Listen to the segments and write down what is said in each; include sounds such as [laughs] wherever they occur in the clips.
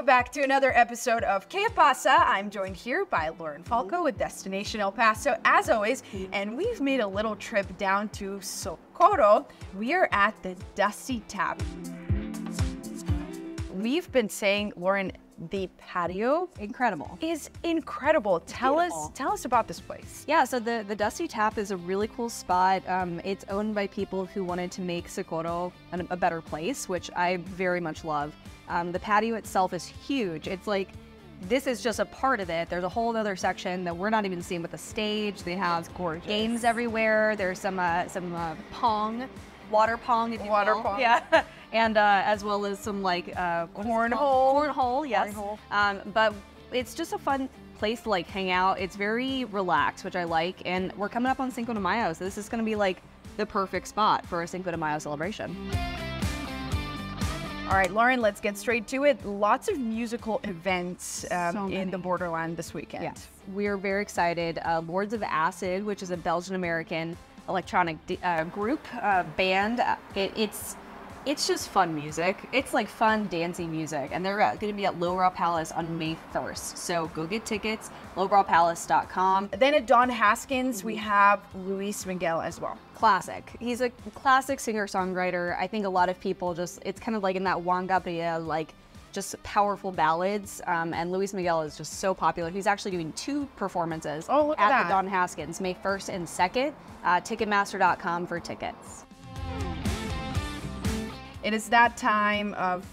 back to another episode of Que Pasa. I'm joined here by Lauren Falco with Destination El Paso, as always, and we've made a little trip down to Socorro. We are at the Dusty Tap. We've been saying, Lauren, the patio Incredible. is incredible. Tell beautiful. us, tell us about this place. Yeah, so the, the Dusty Tap is a really cool spot. Um, it's owned by people who wanted to make Socorro a better place, which I very much love. Um, the patio itself is huge. It's like, this is just a part of it. There's a whole other section that we're not even seeing with the stage. They have games everywhere. There's some uh, some uh, pong, water pong, if you Water will. pong. Yeah, [laughs] and uh, as well as some like uh, Cornhole. Cornhole, yes. Cornhole. Um, but it's just a fun place to like hang out. It's very relaxed, which I like. And we're coming up on Cinco de Mayo, so this is going to be like the perfect spot for a Cinco de Mayo celebration. All right, Lauren, let's get straight to it. Lots of musical events um, So in the borderland this weekend. Yes, we're very excited. Uh, Lords of Acid, which is a Belgian American electronic d- uh, group uh, band, uh, it, it's it's just fun music. It's like fun dancing music, and they're uh, going to be at Lowbrow Palace on May 1st. So go get tickets, lowbrowpalace.com. Then at Don Haskins, we have Luis Miguel as well. classic. He's a classic singer-songwriter. I think a lot of people just it's kind of like in that Juan Gabriel like just powerful ballads. Um, and Luis Miguel is just so popular. He's actually doing two performances Oh, at at the Don Haskins, May 1st and 2nd. Uh, Ticketmaster.com for tickets. It is that time of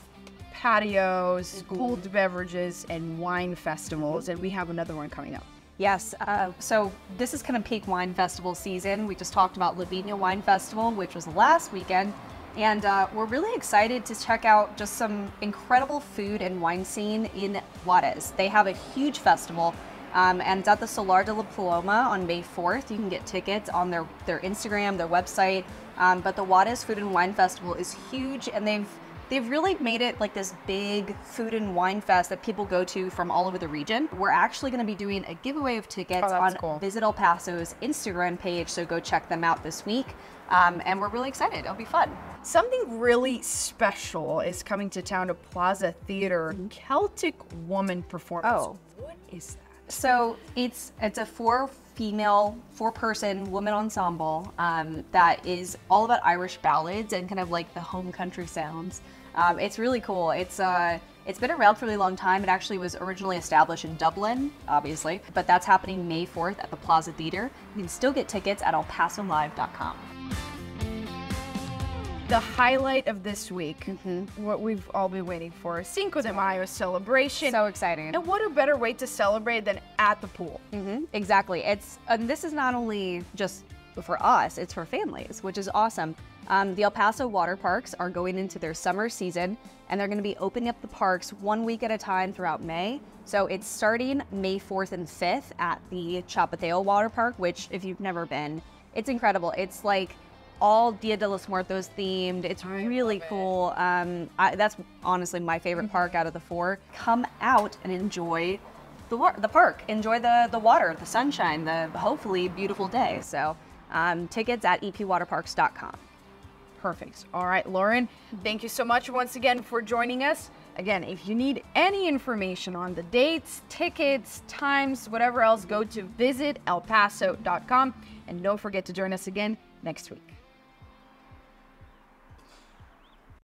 patios, Mm-hmm. cold beverages, and wine festivals, and we have another one coming up. Yes, uh, so this is kind of peak wine festival season. We just talked about La Viña Wine Festival, which was last weekend, and uh, we're really excited to check out just some incredible food and wine scene in Juarez. They have a huge festival, um, and it's at the Solar de la Paloma on May 4th. You can get tickets on their, their Instagram, their website, um, but the Juarez Food and Wine Festival is huge, and they've They've really made it like this big food and wine fest that people go to from all over the region. We're actually going to be doing a giveaway of tickets Oh, on cool. Visit El Paso's Instagram page, so go check them out this week. Um, and we're really excited. It'll be fun. Something really special is coming to town to Plaza Theater. Celtic Woman performance. Oh. what is that? So it's it's a four female, four person woman ensemble um, that is all about Irish ballads and kind of like the home country sounds. Um, it's really cool. It's uh, it's been around for a really long time. It actually was originally established in Dublin, obviously, but that's happening May 4th at the Plaza Theater. You can still get tickets at elpasolive.com. The highlight of this week, Mm-hmm. what we've all been waiting for, Cinco de Mayo celebration. So exciting. and what a better way to celebrate than at the pool? hmm Exactly. It's and this is not only just for us; it's for families, which is awesome. Um, the El Paso water parks are going into their summer season, and they're going to be opening up the parks one week at a time throughout May. So it's starting May 4th and 5th at the Chapateo Water Park, which, if you've never been, it's incredible. It's like all Dia de los Muertos themed. It's really cool. Um, I, that's honestly my favorite park out of the four. Come out and enjoy the the park. Enjoy the the water, the sunshine, the hopefully beautiful day. So um, tickets at epwaterparks.com. Perfect. All right, Lauren, thank you so much once again for joining us. Again, if you need any information on the dates, tickets, times, whatever else, go to visitelpaso.com and don't forget to join us again next week.